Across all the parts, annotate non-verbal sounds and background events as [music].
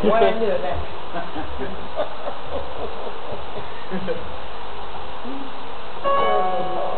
Chuẩn quen như thế này. [laughs]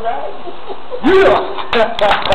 right? yeah! [laughs]